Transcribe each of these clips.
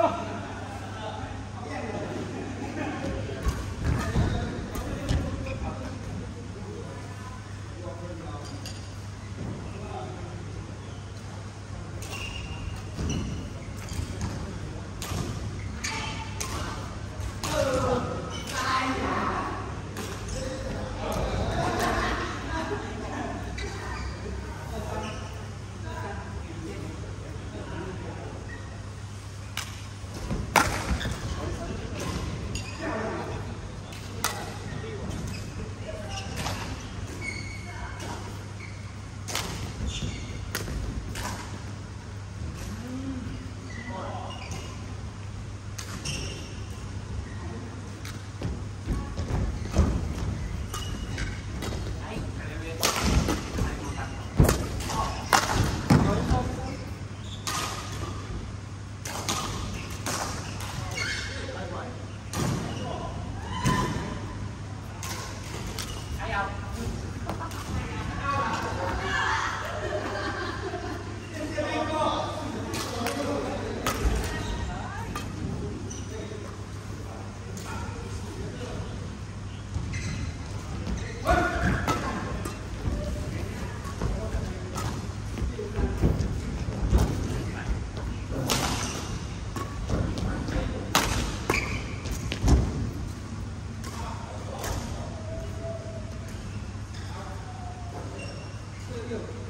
Oh! 요.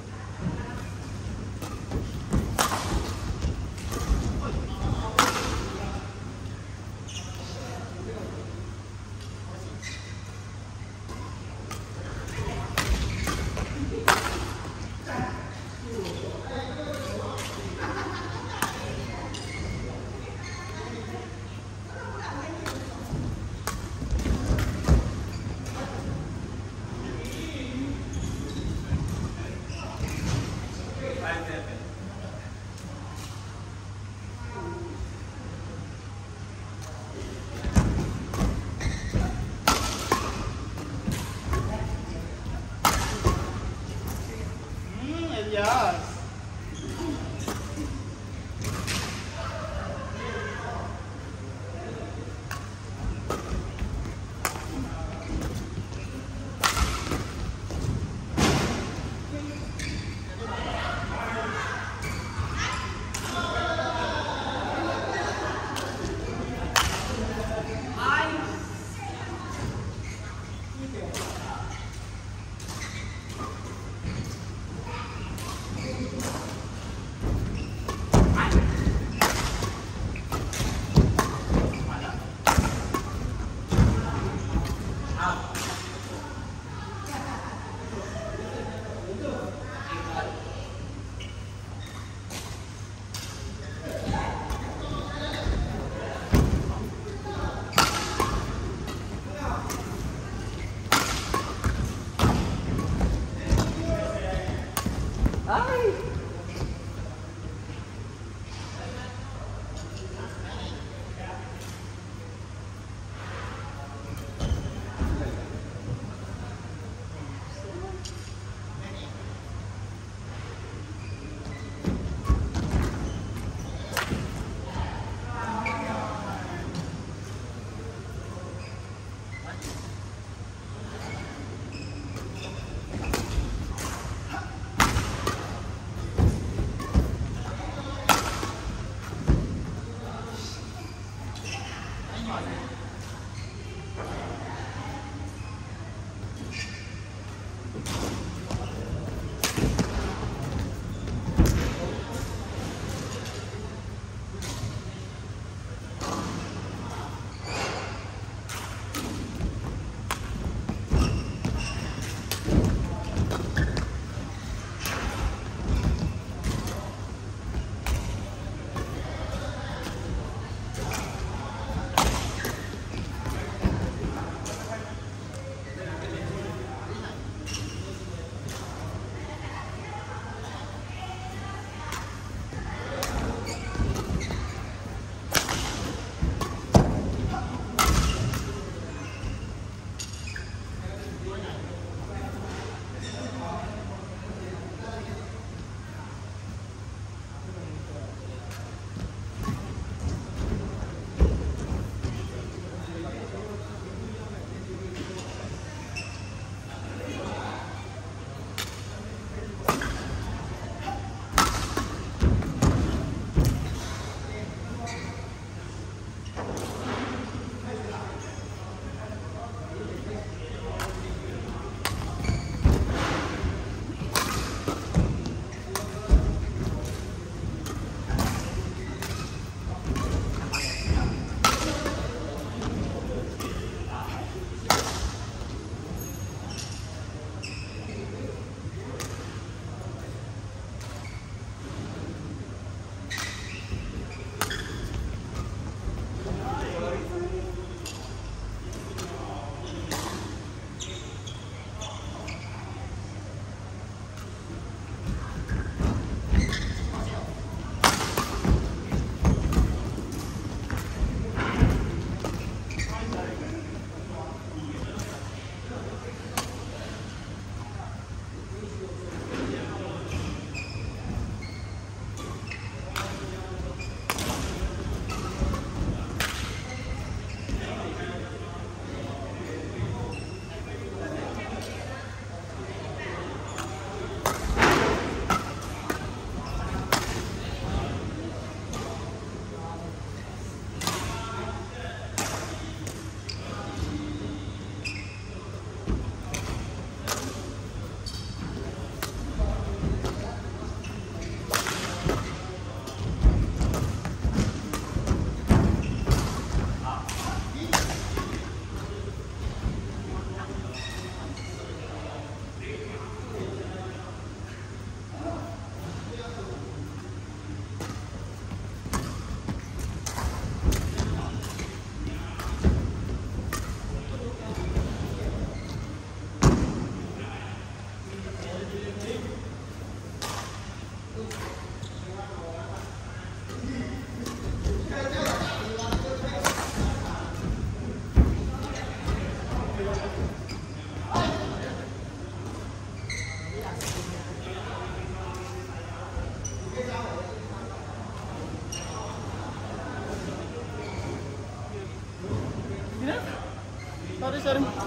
Namaskaram